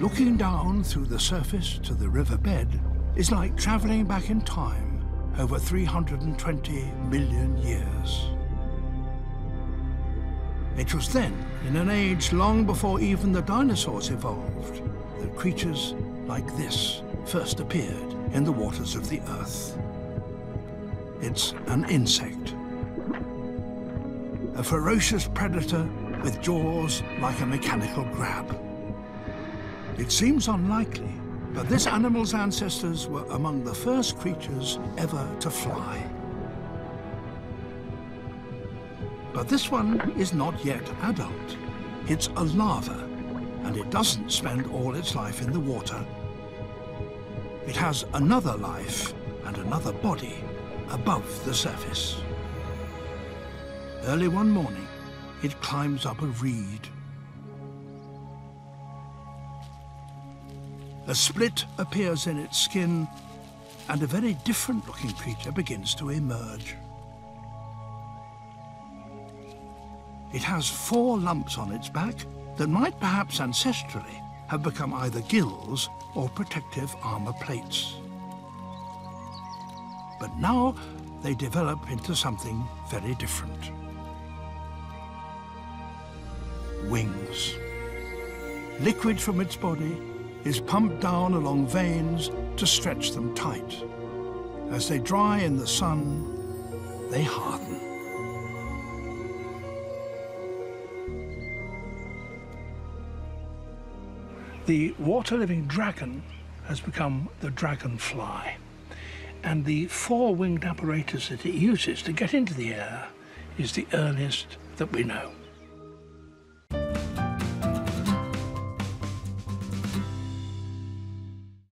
Looking down through the surface to the riverbed is like travelling back in time over 320 million years. It was then, in an age long before even the dinosaurs evolved, that creatures like this first appeared in the waters of the Earth. It's an insect. A ferocious predator with jaws like a mechanical grab. It seems unlikely, but this animal's ancestors were among the first creatures ever to fly. But this one is not yet adult. It's a larva, and it doesn't spend all its life in the water. It has another life and another body above the surface. Early one morning, it climbs up a reed A split appears in its skin and a very different looking creature begins to emerge. It has four lumps on its back that might perhaps ancestrally have become either gills or protective armor plates. But now they develop into something very different. Wings. Liquid from its body is pumped down along veins to stretch them tight. As they dry in the sun, they harden. The water-living dragon has become the dragonfly. And the four-winged apparatus that it uses to get into the air is the earliest that we know.